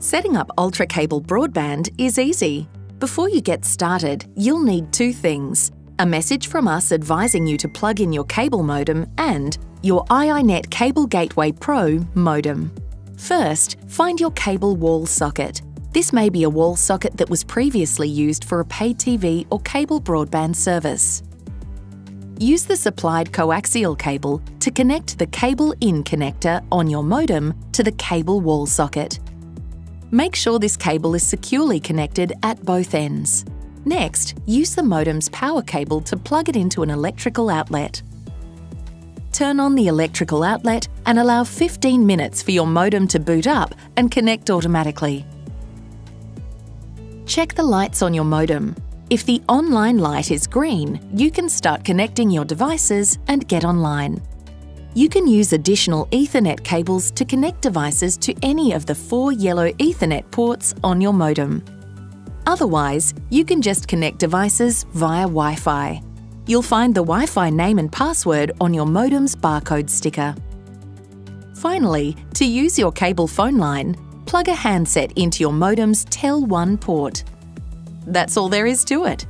Setting up Ultra Cable broadband is easy. Before you get started, you'll need two things a message from us advising you to plug in your cable modem and your iiNet Cable Gateway Pro modem. First, find your cable wall socket. This may be a wall socket that was previously used for a pay TV or cable broadband service. Use the supplied coaxial cable to connect the cable in connector on your modem to the cable wall socket. Make sure this cable is securely connected at both ends. Next, use the modem's power cable to plug it into an electrical outlet. Turn on the electrical outlet and allow 15 minutes for your modem to boot up and connect automatically. Check the lights on your modem. If the online light is green, you can start connecting your devices and get online. You can use additional Ethernet cables to connect devices to any of the four yellow Ethernet ports on your modem. Otherwise, you can just connect devices via Wi-Fi. You'll find the Wi-Fi name and password on your modem's barcode sticker. Finally, to use your cable phone line, plug a handset into your modem's TEL1 port. That's all there is to it.